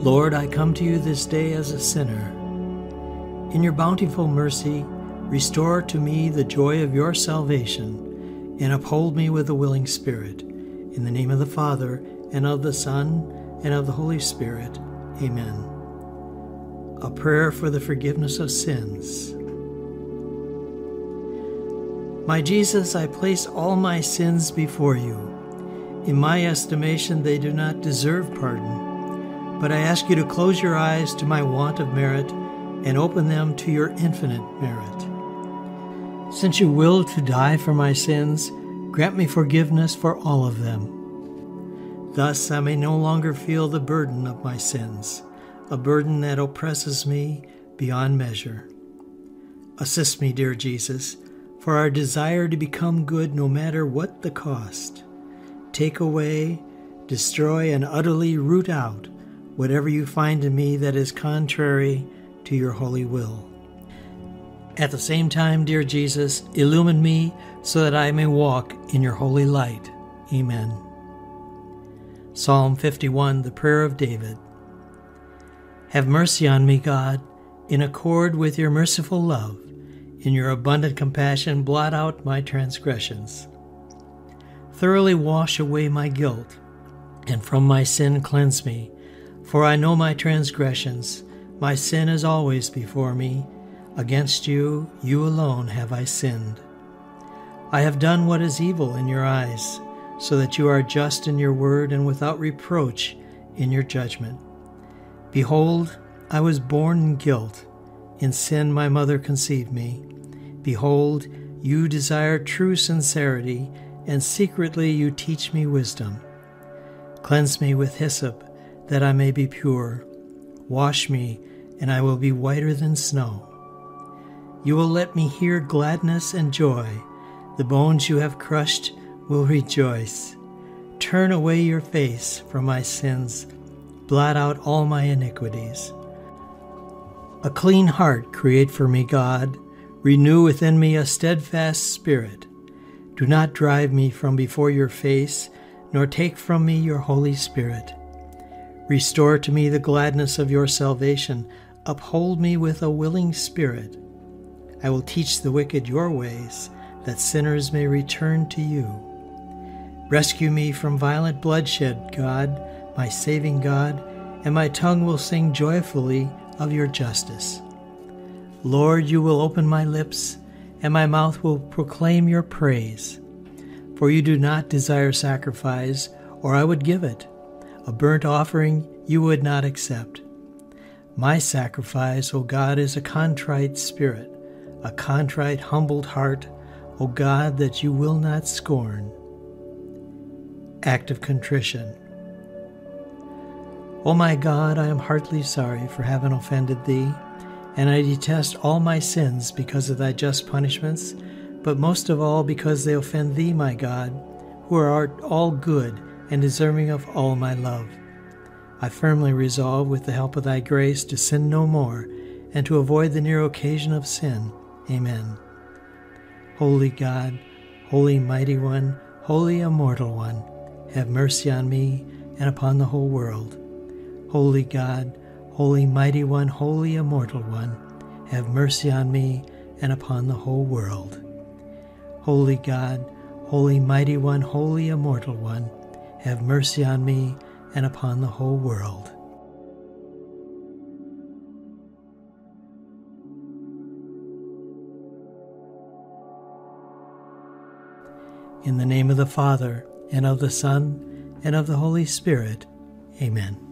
Lord, I come to you this day as a sinner. In your bountiful mercy, restore to me the joy of your salvation and uphold me with a willing spirit. In the name of the Father, and of the Son, and of the Holy Spirit. Amen. A prayer for the forgiveness of sins. My Jesus, I place all my sins before you. In my estimation, they do not deserve pardon, but I ask you to close your eyes to my want of merit and open them to your infinite merit. Since you will to die for my sins, grant me forgiveness for all of them. Thus I may no longer feel the burden of my sins, a burden that oppresses me beyond measure. Assist me, dear Jesus for our desire to become good no matter what the cost. Take away, destroy, and utterly root out whatever you find in me that is contrary to your holy will. At the same time, dear Jesus, illumine me so that I may walk in your holy light. Amen. Psalm 51, the prayer of David. Have mercy on me, God, in accord with your merciful love in your abundant compassion, blot out my transgressions. Thoroughly wash away my guilt, and from my sin cleanse me. For I know my transgressions, my sin is always before me. Against you, you alone have I sinned. I have done what is evil in your eyes, so that you are just in your word and without reproach in your judgment. Behold, I was born in guilt. In sin my mother conceived me. Behold, you desire true sincerity, and secretly you teach me wisdom. Cleanse me with hyssop, that I may be pure. Wash me, and I will be whiter than snow. You will let me hear gladness and joy. The bones you have crushed will rejoice. Turn away your face from my sins, blot out all my iniquities. A clean heart create for me, God Renew within me a steadfast spirit. Do not drive me from before your face, nor take from me your Holy Spirit. Restore to me the gladness of your salvation. Uphold me with a willing spirit. I will teach the wicked your ways, that sinners may return to you. Rescue me from violent bloodshed, God, my saving God, and my tongue will sing joyfully of your justice. Lord, you will open my lips, and my mouth will proclaim your praise. For you do not desire sacrifice, or I would give it. A burnt offering you would not accept. My sacrifice, O God, is a contrite spirit, a contrite, humbled heart, O God, that you will not scorn. Act of contrition. O my God, I am heartily sorry for having offended thee and I detest all my sins because of thy just punishments, but most of all because they offend thee, my God, who art all good and deserving of all my love. I firmly resolve, with the help of thy grace, to sin no more, and to avoid the near occasion of sin. Amen. Holy God, Holy Mighty One, Holy Immortal One, have mercy on me and upon the whole world. Holy God, Holy Mighty One, Holy Immortal One, have mercy on me and upon the whole world. Holy God, Holy Mighty One, Holy Immortal One, have mercy on me and upon the whole world. In the name of the Father, and of the Son, and of the Holy Spirit, amen.